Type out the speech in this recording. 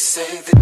say that